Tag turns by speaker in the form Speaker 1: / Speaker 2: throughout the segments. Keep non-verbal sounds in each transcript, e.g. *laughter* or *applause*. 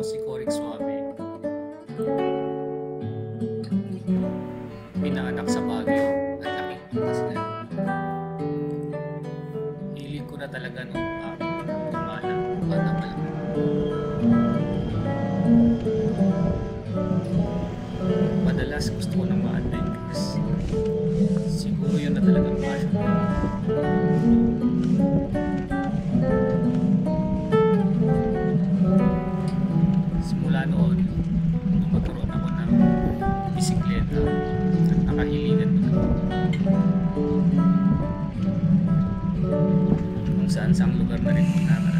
Speaker 1: ako si Corey Suave. Pinaanak sa Baguio at laking pagkaslan. Hiling ko na talaga noong aking ah, kumala bata pa lang. Madalas gusto ko na ma-attend diperlukan dari pengaman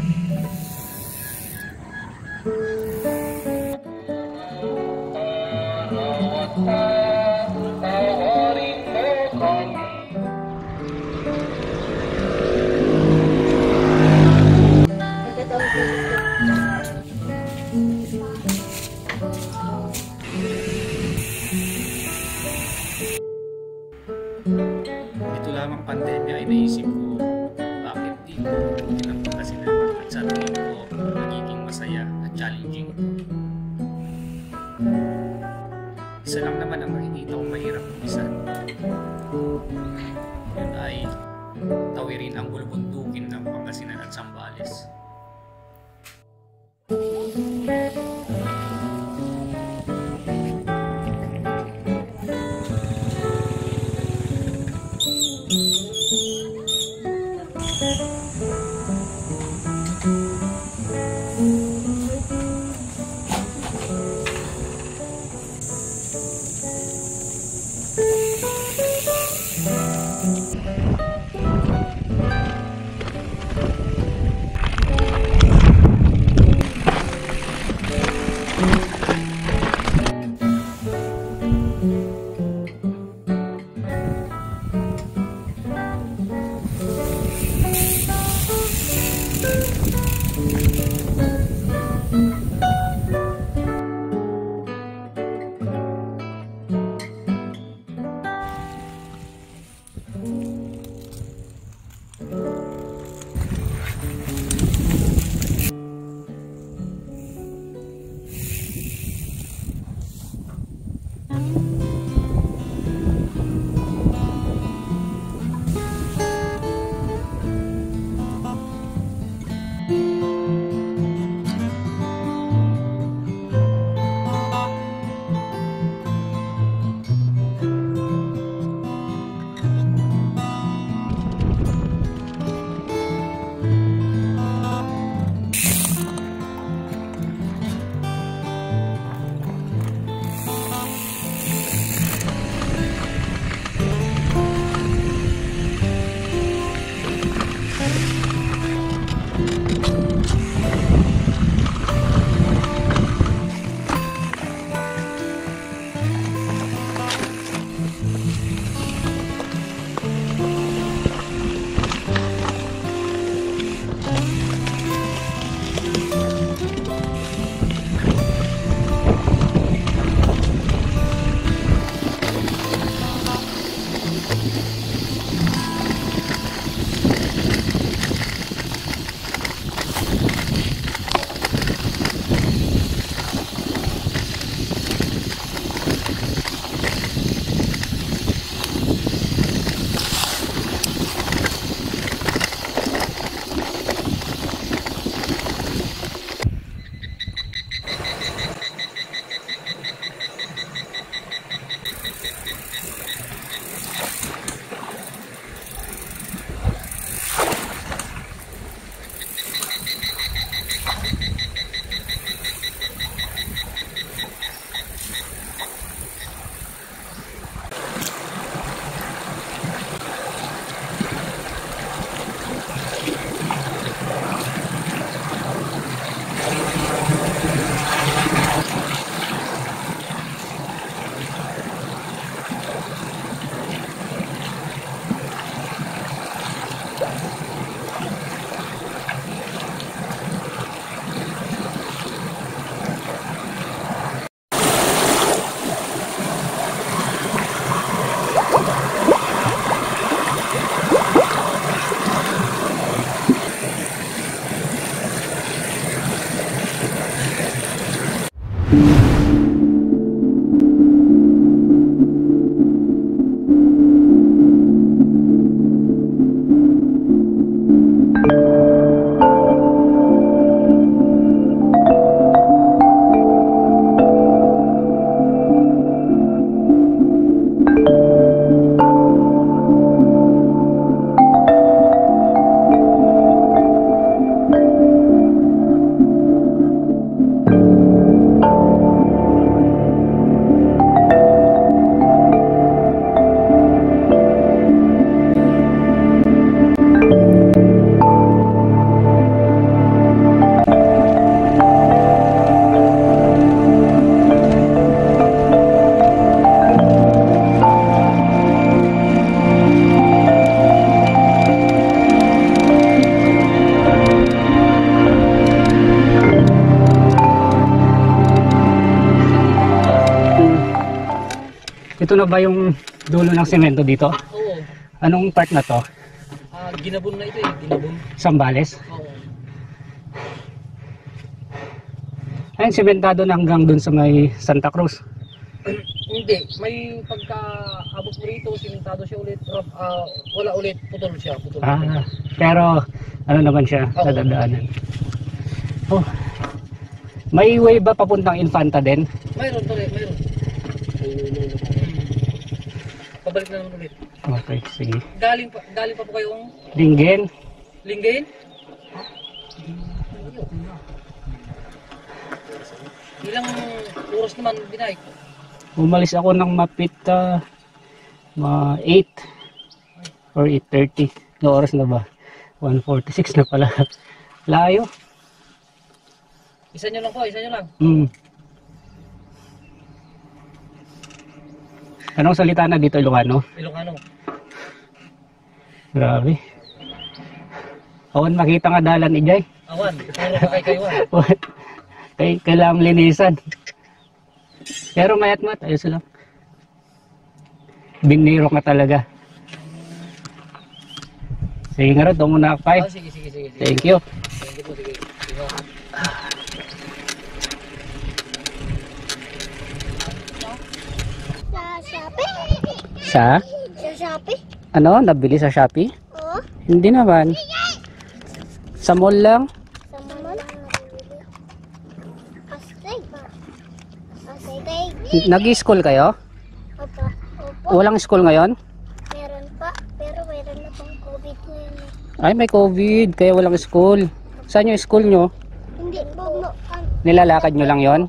Speaker 1: Ito na ba yung dulo ng semento dito?
Speaker 2: Oo.
Speaker 1: Anong part na to?
Speaker 2: Ah, ginabon na ito eh. Ginabon.
Speaker 1: Sambales?
Speaker 2: Oo.
Speaker 1: Ayun, sementado na hanggang dun sa may Santa Cruz. *clears throat*
Speaker 2: Hindi. May pagka abot mo rito, simentado siya ulit. Rough, ah, wala ulit. Putol siya. Putol.
Speaker 1: Ah, pero ano naman siya,
Speaker 2: Oo.
Speaker 1: nadadaanan. Oh. May way ba papuntang Infanta din?
Speaker 2: Mayroon tuloy. Mayroon. Pabalik na naman ulit.
Speaker 1: Okay, sige.
Speaker 2: Galing pa, galing pa po kayong
Speaker 1: Linggen,
Speaker 2: Linggayin? Ilang oras naman binayik?
Speaker 1: umalis ako ng mapit ah, mga 8 or 8.30. No oras na ba? 1.46 na pala. *laughs* Layo.
Speaker 2: Isa nyo lang po, isa nyo lang.
Speaker 1: Mm. Anong salita na dito Ilocano?
Speaker 2: Ilocano.
Speaker 1: Grabe. Awan makita nga dalan ni Jay.
Speaker 2: Awan, kay kaywan. *laughs*
Speaker 1: Kay kailangan linisan. Pero mayat mat, ayos lang. Biniro ka talaga. Sige nga rin, doon muna ako, Pai.
Speaker 2: Ah, sige, sige, sige. sige.
Speaker 1: Thank you.
Speaker 2: Thank you po, sige. Sige.
Speaker 3: Sa Shopee?
Speaker 1: Sa?
Speaker 3: Sa Shopee?
Speaker 1: Ano? Nabili sa Shopee?
Speaker 3: Oo.
Speaker 1: Hindi naman. Sa mall lang?
Speaker 3: Sa mall?
Speaker 1: Nag-school kayo?
Speaker 3: Opo. Opo.
Speaker 1: Walang school ngayon?
Speaker 3: Meron pa. Pero meron na pang COVID ngayon.
Speaker 1: Ay, may COVID, kaya walang school. Saan yung school nyo?
Speaker 3: Hindi po
Speaker 1: Nilalakad nyo lang yon?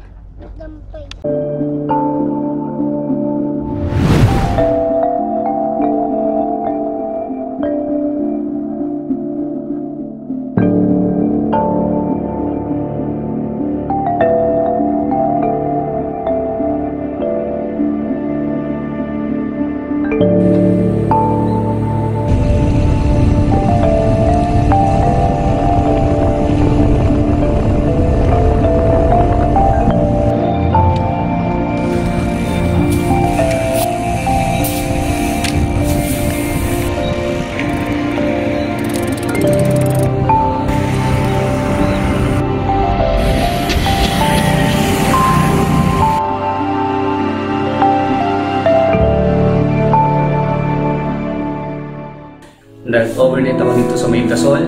Speaker 1: Nag-overnight ako dito sa May Gasol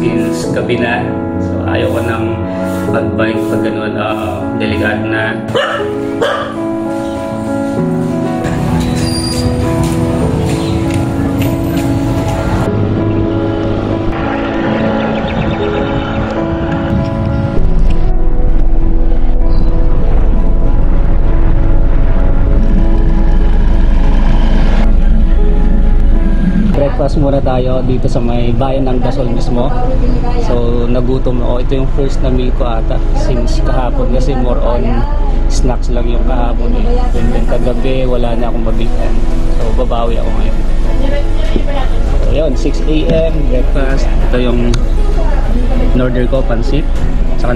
Speaker 1: since gabi na. So ayaw ko nang mag-bike pag ganun, uh, delikado na. Breakfast muna tayo dito sa may bayan ng Gasol mismo. So nagutom ako. Ito yung first na meal ko ata since kahapon kasi more on snacks lang yung kahapon eh. And then kagabi wala na akong mabihan. So babawi ako ngayon. So yun, 6 a.m. breakfast. Ito yung in-order ko, pansit, sa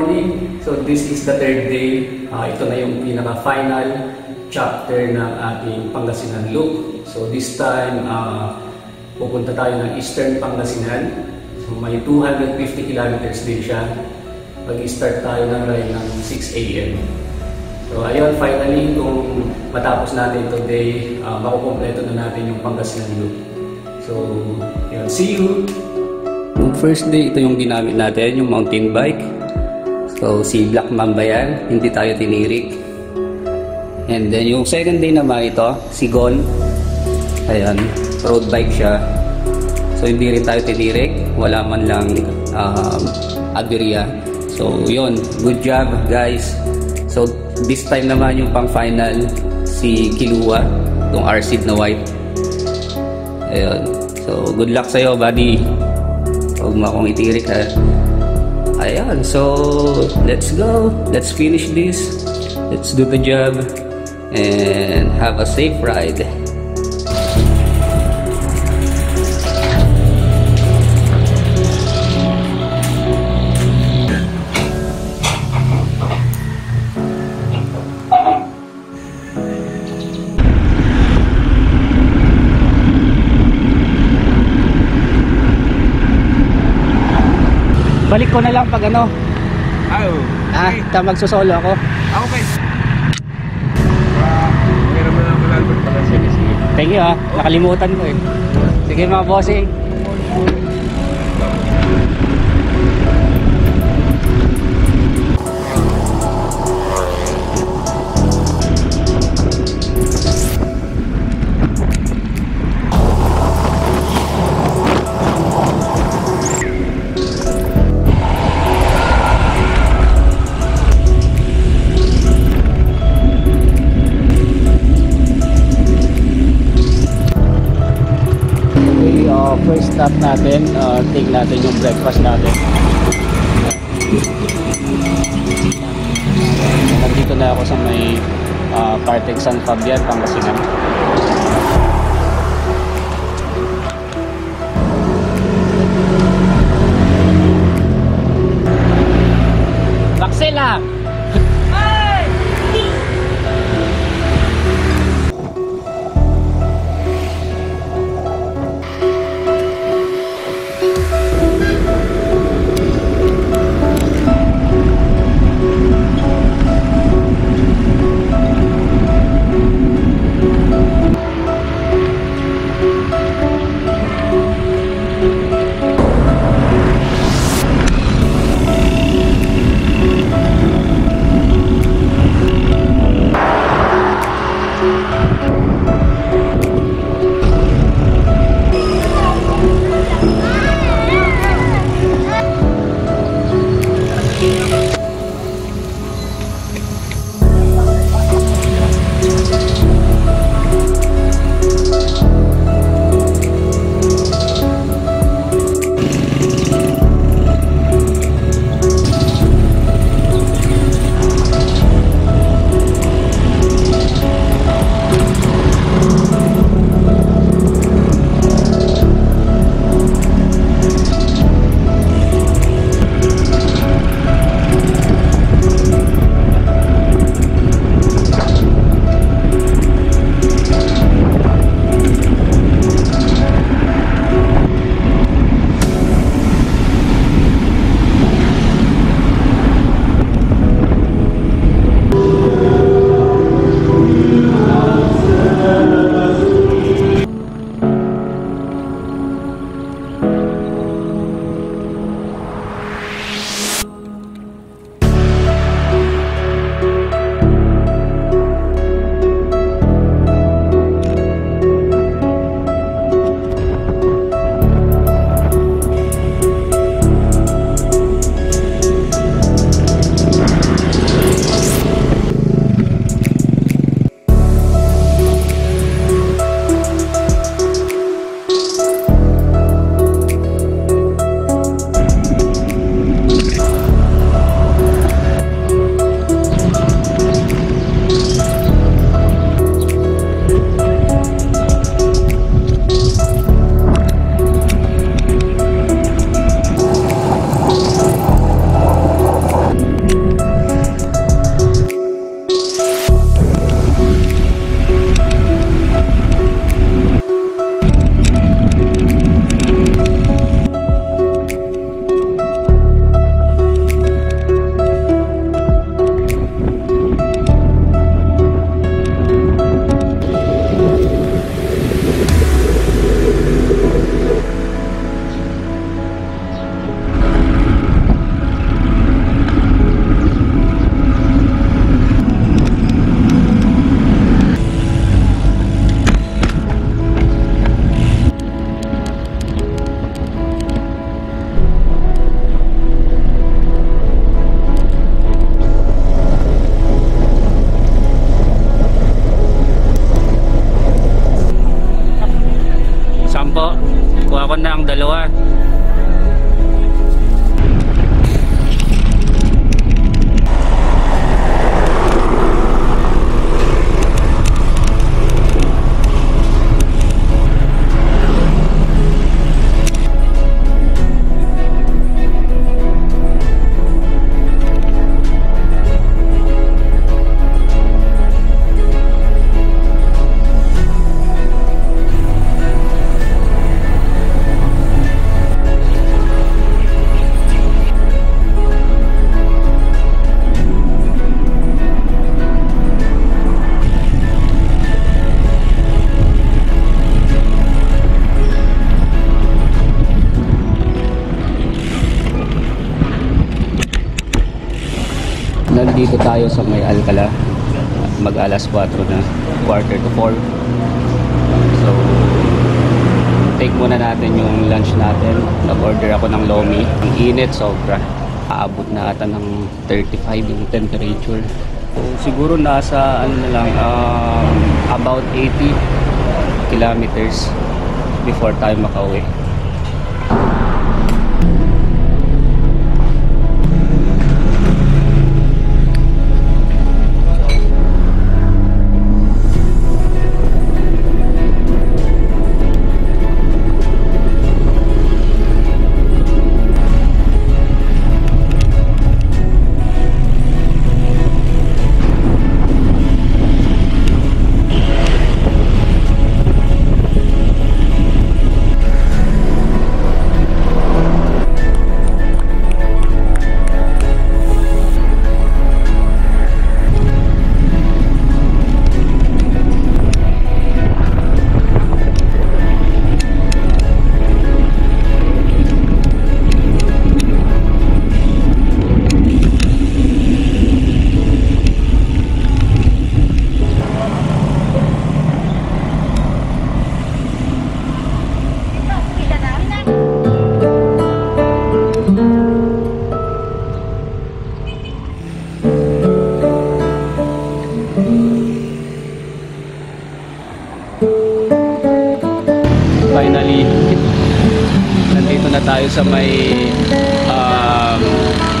Speaker 1: nilaga. this is the third day. Ah, ito na yung pinaka-final chapter ng ating Pangasinan loop. So this time, ah, pupunta tayo ng Eastern Pangasinan. So may 250 kilometers din siya. Mag-start tayo ng ride ng 6 a.m. So ayun, finally, kung matapos natin today, uh, makukompleto na natin yung Pangasinan loop. So, yun, see you! Yung first day, ito yung ginamit natin, yung mountain bike. So, si Black Mamba yan, hindi tayo tinirik. And then, yung second day naman ito, si Gon. Ayan, road bike siya. So, hindi rin tayo tinirik. Wala man lang um, aberya. So, yun. Good job, guys. So, this time naman yung pang-final, si Kilua, itong RC na white. Ayun. So, good luck sa'yo, buddy. Huwag mo akong itirik, ha. Ayan. So, let's go. Let's finish this. Let's do the job. And have a safe ride. Balik ko na lang pag ano.
Speaker 4: Ah, oo.
Speaker 1: Ah, ta magsosolo ako.
Speaker 4: Ako pa. Ah, okay naman ang malapit pala.
Speaker 1: Thank you ha. Nakalimutan ko eh. Sige mga bossing. First stop natin, uh, take natin yung breakfast natin. Nandito na ako sa may uh, Parteg San Fabian, Pangasinan. 4 na, quarter to 4. So, take muna natin yung lunch natin. Nag-order ako ng lomi. Ang init, sobra. Aabot na ata ng 35 yung temperature. So, siguro nasa ano na lang, um, about 80 kilometers before tayo makauwi. Sa may um,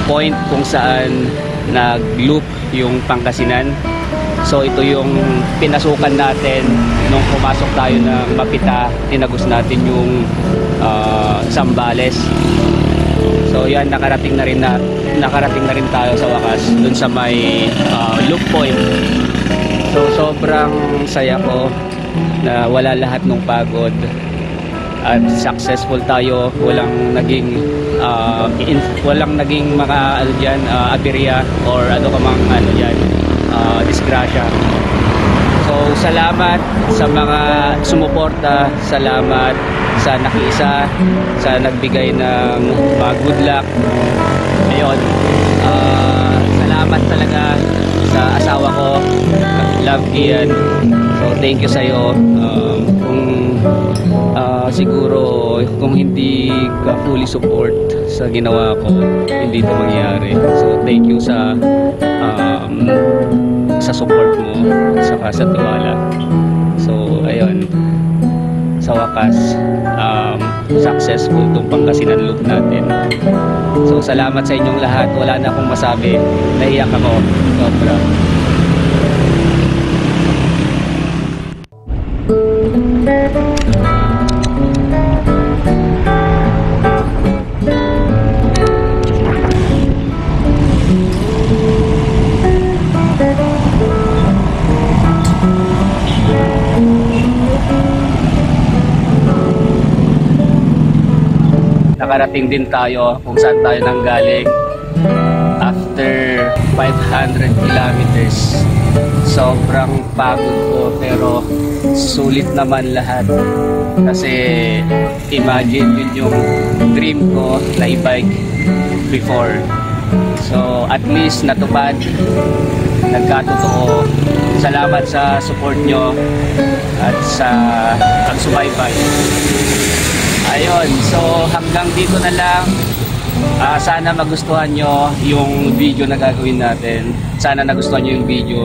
Speaker 1: point kung saan nag-loop yung Pangasinan. So ito yung pinasukan natin nung pumasok tayo ng Mapita. Tinagos natin yung uh, Sambales. So yan nakarating na rin na nakarating na rin tayo sa wakas dun sa may uh, loop point. So sobrang saya ko na wala lahat ng pagod at successful tayo walang naging uh, in, walang naging mga ano diyan uh, aberya or ano ka mang ano diyan uh, disgrasya. So salamat sa mga sumuporta salamat sa nakiisa sa nagbigay ng mga good luck. Ayun. Uh, salamat talaga sa asawa ko. Love Ian. So thank you sa iyo um, kung siguro kung hindi ka fully support sa ginawa ko hindi ito mangyayari. So thank you sa um, sa support mo at saka sa tiwala. So ayun. Sa wakas um, successful itong Pangasinan loop natin. So salamat sa inyong lahat. Wala na akong masabi. Naiyak ako. Sobra nakarating din tayo kung saan tayo nanggaling after 500 kilometers. Sobrang pagod ko pero sulit naman lahat. Kasi imagine yun yung dream ko na e-bike before. So at least natupad. Nagkatotoo. Salamat sa support nyo at sa pagsubaybay Ayun, so hanggang dito na lang. Ah, sana magustuhan nyo yung video na gagawin natin. Sana nagustuhan nyo yung video.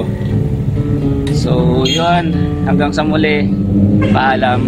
Speaker 1: So, yun. Hanggang sa muli. Paalam.